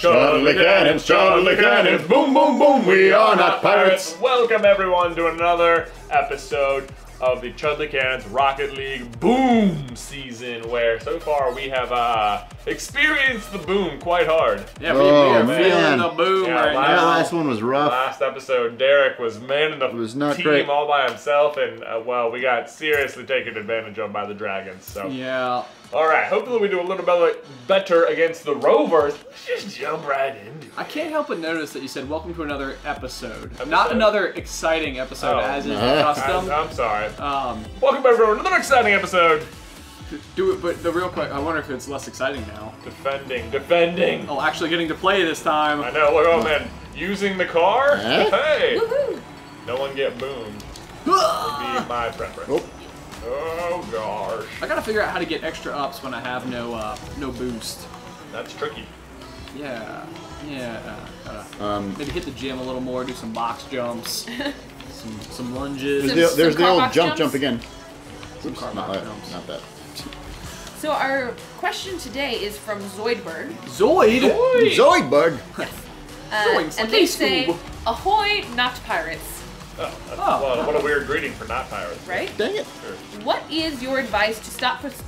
Chudley cannons, Chudley cannons, boom, boom, boom, we are not pirates. Welcome everyone to another episode of the Chudley Cannons Rocket League Boom season, where so far we have uh, experienced the boom quite hard. Yeah, we, Oh, we are man. feeling the boom Yeah, right last- That now. last one was rough. Last episode, Derek was manning the was not team great. all by himself, and uh, well, we got seriously taken advantage of by the Dragons. So, Yeah. All right, hopefully we do a little better, better against the Rovers. Let's just jump right into it. I can't help but notice that you said welcome to another episode. Episode? Not another exciting episode Oh. as is Uh-huh. custom. I'm, I'm sorry. Um, Welcome everyone to another exciting episode. do it, but the real quick, I wonder if it's less exciting now. Defending, defending. Oh, actually getting to play this time. I know. Look, oh man, using the car. Eh? Hey, no one get boomed. Would be my preference. Oh, Oh gosh, I gotta figure out how to get extra ups when I have no uh, no boost. that's tricky. Yeah, yeah. Gotta um, maybe hit the gym a little more, do some box jumps, some some lunges. there's Some- the, some there's the old jump jumps? jump again. Some car Not, box that- jumps. not that. So our question today is from Zoidberg, Zoid. Zoidberg. uh, Zoinks, and like they a say, "Ahoy, not pirates!" Oh, Oh. well, what a weird greeting for not pirates. Right? Dang it. Sure. What is your advice to stop pros-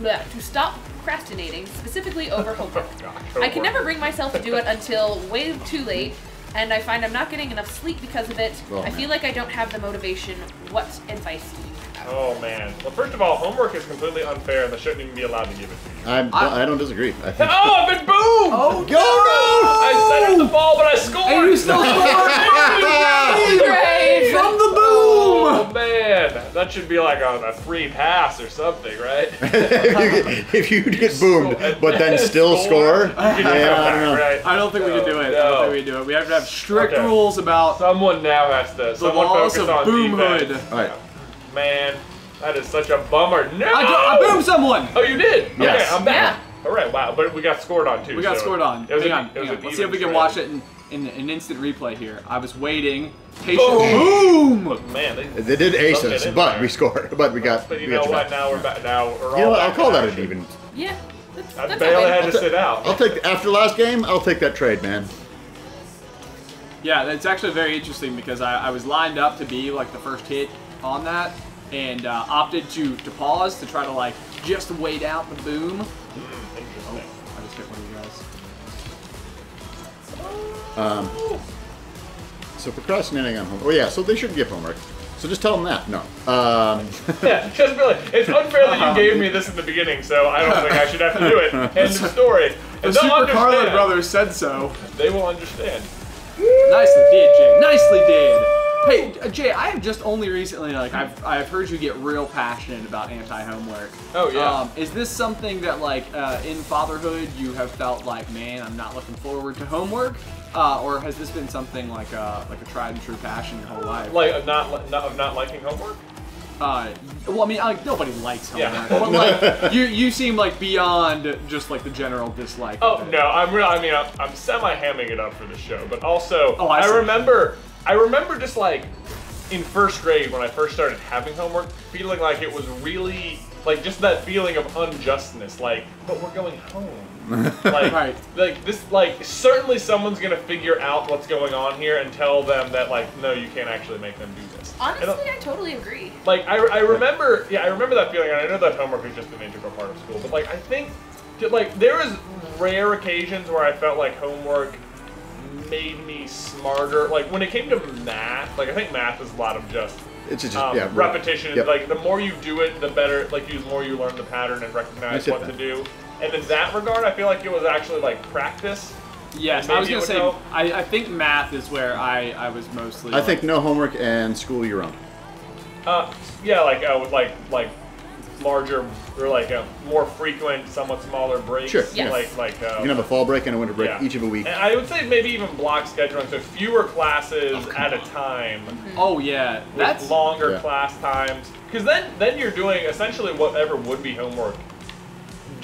bleh, to stop procrastinating, specifically over homework? Oh, Gosh, I can never bring myself to do it until way too late, and I find I'm not getting enough sleep because of it. Oh, I man. feel like I don't have the motivation. What advice do you have? Oh man. Well, first of all, homework is completely unfair, and they shouldn't even be allowed to give it to you. I, I- I don't disagree. I think. Oh, I've been boomed! Oh, Go I set up the ball, but I scored. And you still scored! Brave! From the boom! Oh man, that should be like a, a free pass or something, right? if, you, if you get boomed, but then still score, You can yeah, I don't know. right? I don't think we can do it. I don't think we can do it. We have to have strict Okay. rules about Someone now has to. the someone laws focus of on boomhood. defense. All right. Man, that is such a bummer. No. I, do, I boomed someone. Oh, you did. Yes. Okay, I'm back. All right. Wow, but we got scored on too. We got so scored on. It was Hang a- on, hang was on. Let's see if we even can watch it in, in an instant replay here. I was waiting patiently. Boom! Man, they, They did ace Something us, but there. we scored. But we got. But you we know what? back. Now we're back. Now we're all. You know what? I'll call that an action. even. Yeah, that's, I that's barely not had bad. to sit out. I'll take after last game. I'll take that trade, man. Yeah, that's actually very interesting because I, I was lined up to be like the first hit on that and uh, opted to, to pause to try to like just wait out the boom. Um, so procrastinating on homework. Oh yeah, so they shouldn't give homework. So just tell them that. No. Um, Yeah, just really, it's unfair that you gave me this in the beginning, so I don't think I should have to do it. End of story. The And they'll Super Carlin understand. brothers said so. They will understand. Nicely did, Jay. Nicely did. Hey, uh, Jay, I have just only recently, like, I've, I've heard you get real passionate about anti-homework. Oh, yeah. Um, is this something that, like, uh, in fatherhood, you have felt like, man, I'm not looking forward to homework, uh, or has this been something like a like a tried and true passion your whole life? Like of not, not of not liking homework. Uh, well, I mean, like, nobody likes Yeah. homework, but like, you you seem like beyond just like the general dislike. Oh no, I'm real. I mean, I'm, I'm semi hamming it up for the show, but also Oh, I see. remember, I remember just like in first grade when I first started having homework, feeling like it was really like just that feeling of unjustness. Like, but we're going home. Like, Right. like this, like certainly someone's gonna figure out what's going on here and tell them that like, no, you can't actually make them do this. I don't- Honestly, I totally agree. like I, I remember yeah I remember that feeling and I know that homework is just an integral part of school but like I think that, like there was rare occasions where I felt like homework made me smarter like when it came to math like I think math is a lot of just it's just um, yeah. repetition Yep. like the more you do it the better like you the more you learn the pattern and recognize That's it, what to do and in that regard I feel like it was actually like practice Yes, I was gonna say. help. I, I think math is where I, I was mostly. I think no homework and school your own. Uh, yeah, like uh, with like like larger or like a more frequent, somewhat smaller breaks. Sure, yeah. Like like uh, You can have a fall break and a winter break, yeah. each of a week. And I would say maybe even block scheduling, so fewer classes at a time Oh yeah, with that's longer Yeah. class times. Because then then you're doing essentially whatever would be homework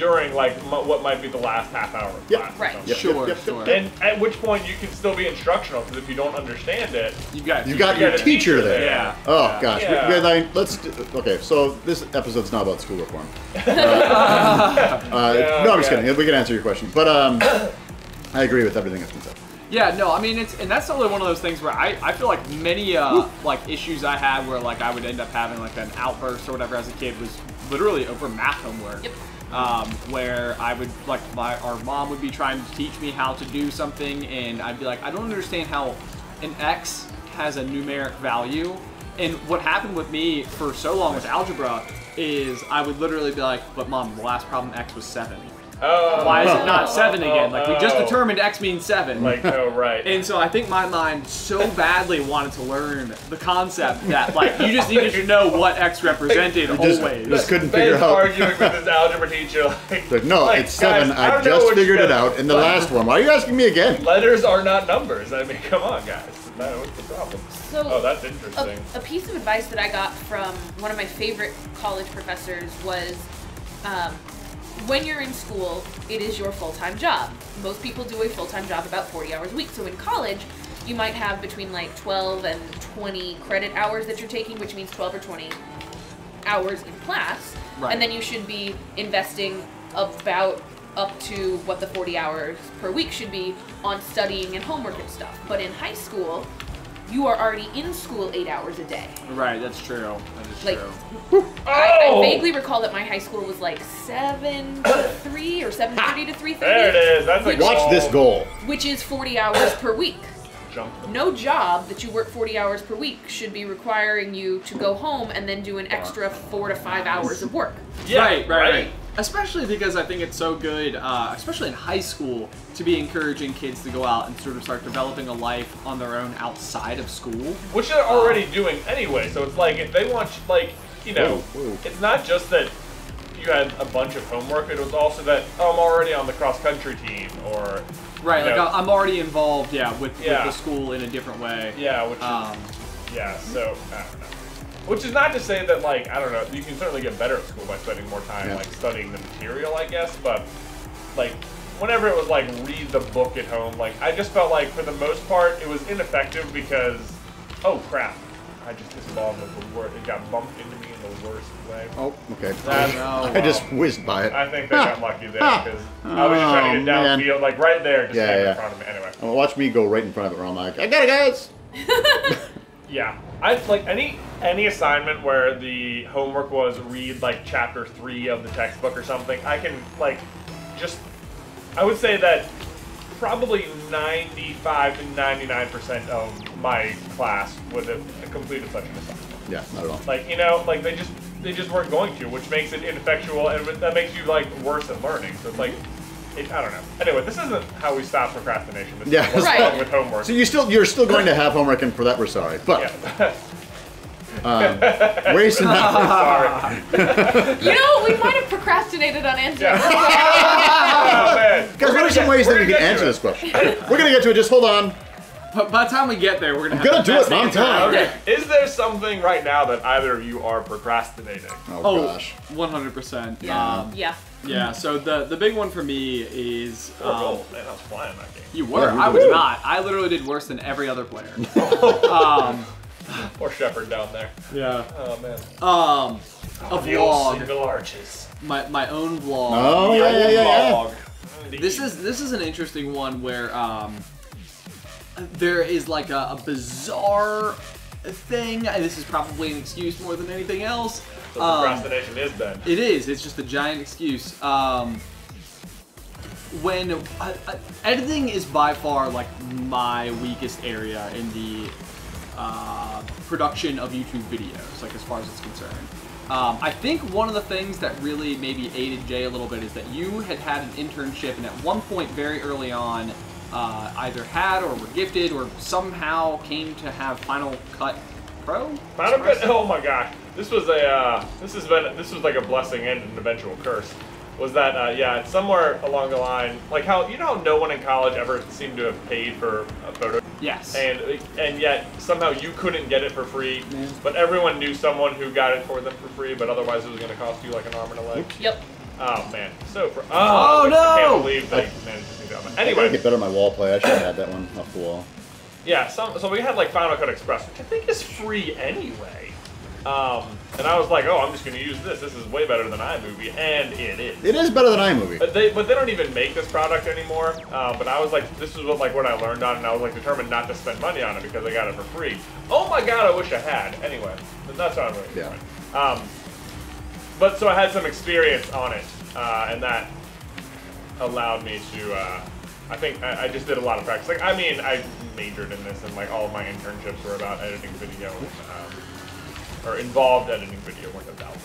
during like m- what might be the last half hour of Yep. class. Right. Yep, Sure, yep, yep, sure. And at which point you can still be instructional because if you don't understand it, you got. You got your teacher teacher there. there. Yeah. Oh yeah. gosh, Yeah. We- we- like, let's. Do, okay, so this episode's not about school reform. Uh, uh, Yeah, no, I'm just kidding. We can answer your question, but um, I agree with everything that's been said. Yeah, no, I mean it's and that's totally one of those things where I, I feel like many uh like issues I had where like I would end up having like an outburst or whatever as a kid was literally over math homework. Yep. Um, where I would like my our mom would be trying to teach me how to do something and I'd be like, I don't understand how an x has a numeric value. And what happened with me for so long with algebra is I would literally be like, but mom, the last problem x was seven. Oh, Why is it not seven oh, again? Like we just oh. determined x means seven. Like, oh, right. And so I think my mind so badly wanted to learn the concept that like you just needed to know what X represented You just- always. just couldn't Ben's figure out. arguing with his algebra teacher. Like, Like, no, like, it's seven. guys, I, don't just figured it out in the last one. Why are you asking me again? Letters are not numbers. I mean, come on, guys. No, what's the problem? So Oh, that's a, interesting. a piece of advice that I got from one of my favorite college professors was um, when you're in school, it is your full time job. Most people do a full time job about 40 hours a week. So in college, you might have between like 12 and 20 credit hours that you're taking, which means 12 or 20 hours in class. Right. And then you should be investing about up to what the 40 hours per week should be on studying and homework and stuff. But in high school, you are already in school eight hours a day. Right, that's true. That is Like, true. I, I Oh! vaguely recall that my high school was like seven to three or seven thirty to three thirty. There it is. thirty, is. That's a Watch this goal. which is forty hours per week. Jump. No job that you work forty hours per week should be requiring you to go home and then do an extra four to five hours of work. Yeah, right, right, right. Especially because I think it's so good, uh, especially in high school, to be encouraging kids to go out and sort of start developing a life on their own outside of school. Which they're already doing anyway. So it's like if they want, like, you know, Whoa, whoa. it's not just that you had a bunch of homework. It was also that oh, I'm already on the cross country team, or Right, like Yeah. I- I'm already involved, yeah, with, Yeah. with the school in a different way. yeah, which is Um, yeah. So I don't know. Which is not to say that like I don't know. You can certainly get better at school by spending more time Yeah. like studying the material, I guess. But like whenever it was like read the book at home, like I just felt like for the most part it was ineffective because oh crap, I just this ball was the worst. It got bumped into me in the worst way. Oh, okay. That- no, I just um, whizzed by it. I think they got lucky there because I was just trying to get Oh, man. downfield, like right there, just Yeah, stand yeah. in front of me. Anyway, Well, watch me go right in front of it where I'm like, I got it, guys. yeah, I like any any assignment where the homework was read like chapter three of the textbook or something. I can like just I would say that probably 95 to 99 percent of my class would have completed such an assignment. Yeah, not at all. Like you know, like they just they just weren't going to, which makes it ineffectual, and that makes you like worse at learning. So it's like, it, I don't know. Anyway, this isn't how we stop procrastination. This Yeah. is what's Right. wrong with homework. So you still you're still going to have homework, and for that we're sorry. But yeah, um, ways and sorry. You know, we might have procrastinated on answering. Yeah. oh man, Guys, what are some ways that we can answer this question? We're gonna get to it. Just hold on. But by the time we get there, we're gonna have gonna do best it, Mom, answer tell me. Okay, is there something right now that either of you are procrastinating? Oh, Oh, gosh. 100%. Yeah. Um, Yeah. yeah, so the, the big one for me is. Four Um, goals. Man, I was flying that game. you were. Yeah, you I was not. I literally did worse than every other player. um, Poor Shepard down there. yeah. Oh man. Um, a The vlog. single arches. My, my own vlog. Oh yeah, yeah, yeah, yeah. This is this is an interesting one where um, there is like a, a bizarre thing, and this is probably an excuse more than anything else. So Um, procrastination is then. It is. It's just a giant excuse. Um, when uh, uh, editing is by far like my weakest area in the uh, production of YouTube videos, like as far as it's concerned. Um, I think one of the things that really maybe aided Jay a little bit is that you had had an internship, and at one point very early on, uh, either had or were gifted or somehow came to have Final Cut Pro. Final Cut. Oh my gosh, this was a. Uh, this has been. This was like a blessing and an eventual curse. Was that? Uh, yeah, somewhere along the line, like how you know no one in college ever seemed to have paid for a photo, Yes. and and yet somehow you couldn't get it for free, but everyone knew someone who got it for them for free, but otherwise it was going to cost you like an arm and a leg. Yep. Oh man, so fr- oh, Oh, I no! can't believe they managed to do that. But I Anyway, get better at my wall play. I should have had that one off the wall. yeah, some, so we had like Final Cut Express, which I think is free anyway. Um, and I was like, oh, I'm just going to use this. This is way better than iMovie, and it is. It is better than iMovie. But they, but they don't even make this product anymore. Uh, but I was like, this is what like what I learned on, and I was like determined not to spend money on it because I got it for free. Oh my god, I wish I had. Anyway, that's what I'm really Yeah. Um, but so I had some experience on it, uh, and that allowed me to. Uh, I think I, I just did a lot of practice. Like, I mean, I majored in this, and like all of my internships were about editing video, um, or involved editing video, weren't about.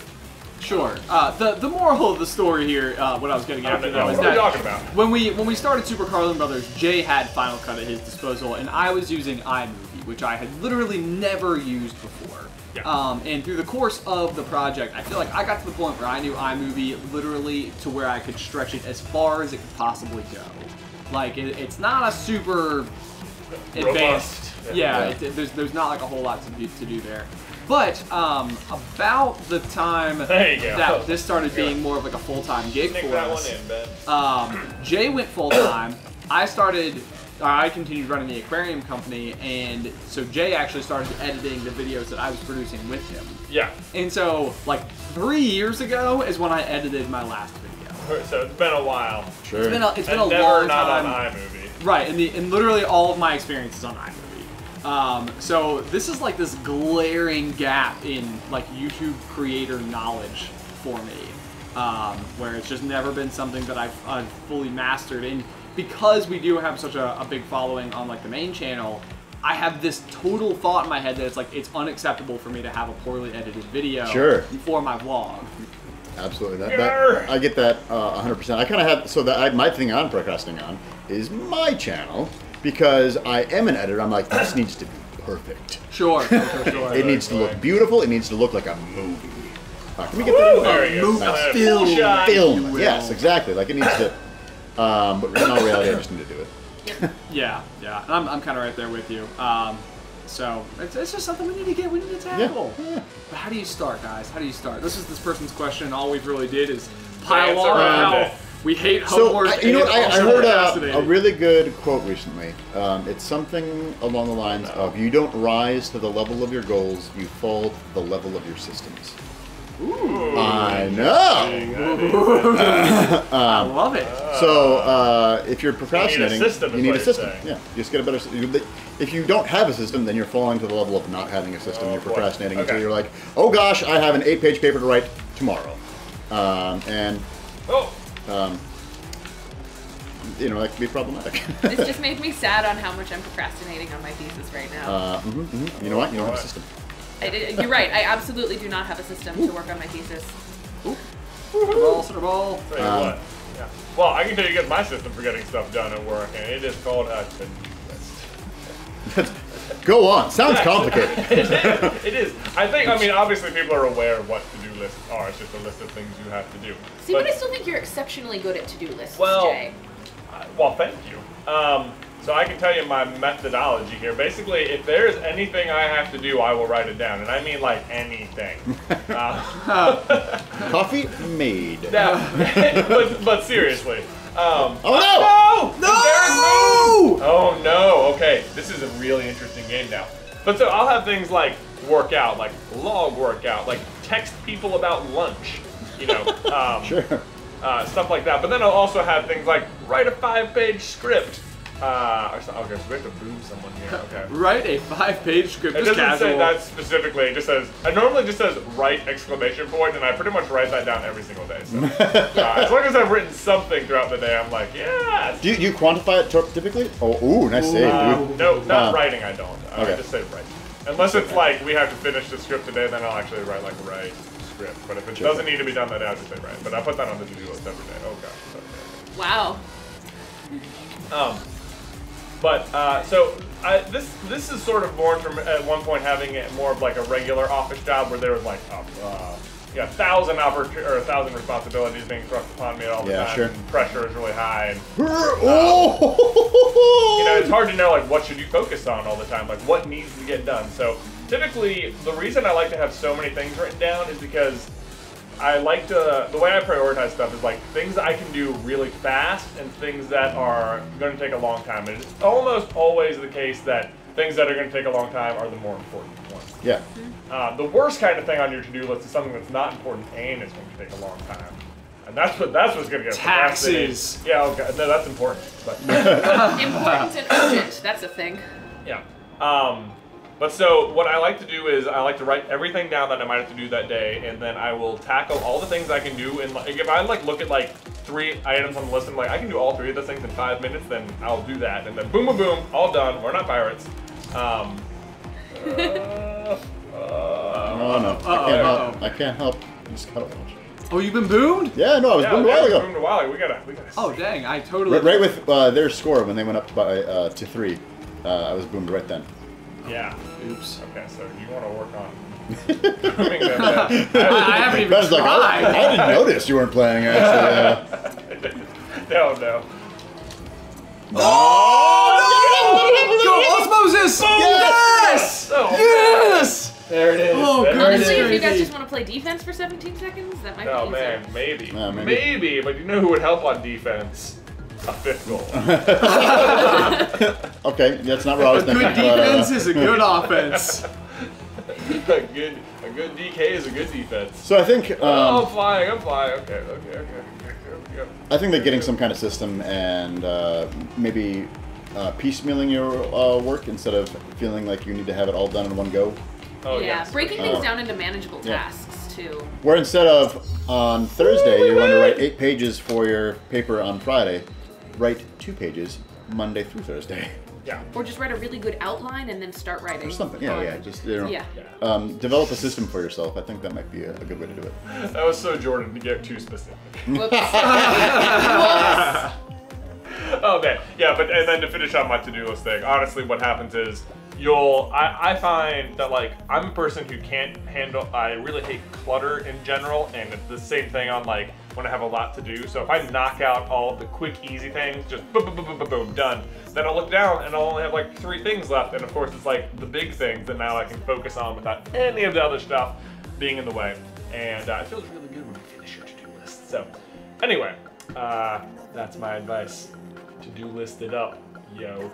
Sure. Uh, the the moral of the story here, uh, what I was getting after don't know. though, is that talking about? when we when we started Super Carlin Brothers, Jay had Final Cut at his disposal, and I was using iMovie, which I had literally never used before. Yeah. Um, and through the course of the project, I feel like I got to the point where I knew iMovie literally to where I could stretch it as far as it could possibly go. Like it, it's not a super advanced. Robust. Yeah, Yeah. It, there's there's not like a whole lot to do, to do there. But um, about the time There you that this started being more of like a full time gig Sneak for that one us, in, um, Jay went full time. I started. Uh, I continued running the aquarium company, and so Jay actually started editing the videos that I was producing with him. Yeah. And so, like three years ago, is when I edited my last video. So it's been a while. Sure. It's been a, it's been and a never long not time. on iMovie. Right, and the and literally all of my experiences on iMovie. Um, so this is like this glaring gap in like YouTube creator knowledge for me, um, where it's just never been something that I've, I've fully mastered. And because we do have such a, a big following on like the main channel, I have this total thought in my head that it's like it's unacceptable for me to have a poorly edited video Sure. for my vlog. Absolutely. That, Grr. that, I get that uh, 100%. I kind of have, so that I, my thing I'm procrastinating on is my channel because I am an editor. I'm like, this needs to be perfect. Sure, sure, sure, sure. It needs to look beautiful. It needs to look like a movie. Uh, can we get that in there? There you go. Movie Now film. Film. Yes, exactly. Like it needs to. Um, but in all reality, I just need to do it. Yeah, yeah. And I'm, I'm kind of right there with you. Um, so it's, it's just something we need to get, we need to tackle. Yeah. But how do you start, guys? How do you start? This is this person's question. All we've really did is pile Dance on around how it. we hate So homework. I, you know? I, I heard a, a really good quote recently. Um, it's something along the lines of "You don't rise to the level of your goals; you fall to the level of your systems." I know. I love it. So uh, if you're procrastinating, you need what a you're system. Yeah, you just get a better. If you don't have a system, then you're falling to the level of not having a system. Oh, you're boy. procrastinating until you're like, oh gosh, I have an eight-page paper to write tomorrow, um, and Oh, you know that can be problematic. This just made me sad on how much I'm procrastinating on my thesis right now. uh, mhm, mhm. You know what? You don't have a system. I did, you're right. I absolutely do not have a system to work on my thesis. Ball, center ball. tell you Um, what. Yeah. Well, I can tell you guys my system for getting stuff done at work, and it is called a to-do list. Go on. Sounds complicated. it is. It is. I think. I mean, obviously, people are aware of what to-do lists are. It's just a list of things you have to do. See, but, I still think you're exceptionally good at to-do lists, Well, Jay. Uh, Well, thank you. Um, so I can tell you my methodology here. Basically, if there's anything I have to do, I will write it down, and I mean like anything. Uh, Coffee made. now, but, but seriously. Um, Oh, no! No! Oh no! Okay, this is a really interesting game now. But so I'll have things like workout, like log workout, like text people about lunch, you know, um, Sure. uh, stuff like that. But then I'll also have things like write a five-page script. Uh, or so- okay, so we have to boo someone here. Okay. Write a five-page script. It Just doesn't casual. say that specifically. It just says. It normally just says write exclamation point, and I pretty much write that down every single day. So uh, as long as I've written something throughout the day, I'm like, yeah. Do you, you quantify it typically? Oh, ooh, nice save, Uh, no, not Uh, writing. I don't. Uh, okay. I just say write. Unless it's like we have to finish the script today, then I'll actually write like write script. But if it Sure. doesn't need to be done that day, I'll just say write. But I put that on the to-do list every day. Oh gosh. Okay. Wow. Um, but uh, so I, this this is sort of born from at one point having it more of like a regular office job where there was like a, uh, yeah, a thousand oppor- or a thousand responsibilities being thrust upon me at all the Yeah, time. sure. Pressure is really high, and Oh! you know it's hard to know like what should you focus on all the time, like what needs to get done. So typically, the reason I like to have so many things written down is because I like to the way I prioritize stuff is like things I can do really fast and things that are going to take a long time. And it's almost always the case that things that are going to take a long time are the more important ones. Yeah. Um, the worst kind of thing on your to-do list is something that's not important and it's going to take a long time. And that's what that's what's going to get procrastinated. Taxes. Yeah, okay, no, that's important. But Important and urgent. That's a thing. yeah. Um, but so what I like to do is I like to write everything down that I might have to do that day, and then I will tackle all the things I can do. And like, if I like look at like three items on the list, and like I can do all three of those things in five minutes, then I'll do that. And then boom, boom, boom, all done. We're not pirates. Um, uh, uh, Oh no, I can't help. uh-oh. I can't help. You just gotta watch. Oh, you've been boomed? Yeah, no, I was yeah, boomed a while ago. boomed a while ago. We gotta, we gotta. Oh, dang, I totally. Right, right with uh, their score when they went up by uh, to three, uh, I was boomed right then. Yeah. Oops. Okay, so you want to work on. booming. I haven't even Ben's like, I. I didn't notice you weren't playing actually. Uh, no, no. Go, Osmosis! Yes! Oh, Yes! There it is. Oh, there goodness Honestly, if you guys just want to play defense for 17 seconds, that might Oh be man, maybe. Yeah, maybe. maybe. but you know who would help on defense? A fifth goal. okay, that's not what I was A thinking. good but, uh, defense is a good offense. a good, a good DK is a good defense. So I think oh, I'm um, flying. I'm flying. Okay, okay, okay. okay, okay, okay. I think that getting some kind of system and uh, maybe uh, piecemealing your uh, work instead of feeling like you need to have it all done in one go. Oh yeah, yes. breaking things Uh, down into manageable yeah. tasks too. Where instead of on Thursday you're going to write eight pages for your paper on Friday, write two pages Monday through Thursday. Yeah. Or just write a really good outline and then start writing. Or something. Yeah, yeah. Just you know, Yeah. Yeah. Um, develop a system for yourself. I think that might be a, a good way to do it. That was so Jordan to get too specific. Whoops. oh man, yeah, but and then to finish on my to-do list thing, honestly, what happens is you'll I, I find that like I'm a person who can't handle I really hate clutter in general, and it's the same thing on like when I have a lot to do. So if I knock out all the quick, easy things, just boom, boom, boom, boom, boom, boom, done. Then I'll look down and I'll only have like three things left, and of course it's like the big things that now I can focus on without any of the other stuff being in the way. And uh, it feels really good when I finish your to-do list. So anyway, uh, that's my advice. To-do list it up, yo.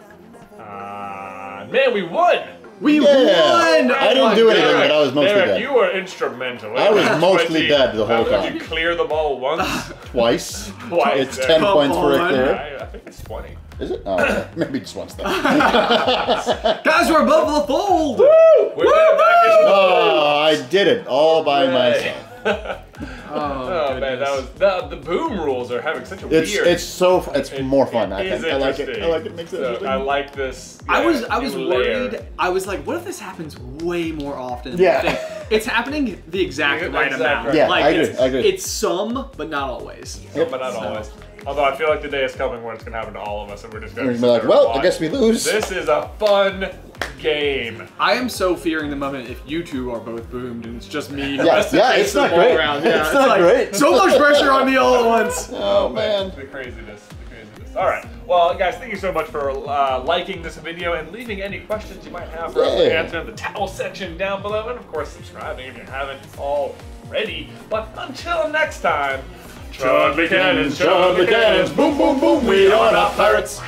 Uh, man, we won! We Yeah. won! I oh didn't Oh my do anything, God. but I was mostly Derek, dead. you were instrumental. I was mostly dead the whole time. Did you clear the ball once? Twice. Twice, It's yeah. ten Come points for a on. clear. I, I think it's 20. Is it? Oh, okay. maybe just once then. Guys, we're above the fold! We made it back in- oh, I did it all by Yay. myself. Oh, oh, man, that was the, the boom rules are having such a It's weird. it's so it's it- more fun. it I is think I like it. I like it. Makes it So, interesting. I like this. I was I was new layer. worried. I was like, what if this happens way more often? Yeah. It's happening the exact right exact amount. right. Yeah, like I agree, It's, I agree. it's some, but not always. But not always. Although I feel like the day is coming when it's going to happen to all of us, and we're just going We're to gonna be like, well, I guess we lose. This is a fun game. I am so fearing the moment if you two are both boomed and it's just me. who Yeah, has yeah, it's not great. Around. Yeah, It's not like, great. So much pressure on me all at once. Oh man. The craziness. The craziness. All right. Well, guys, thank you so much for uh, liking this video and leaving any questions you might have for us to answer in the towel section down below, and of course subscribing if you haven't already. But until next time, Chudley cannons, Chudley cannons, boom, boom, boom, we are not pirates.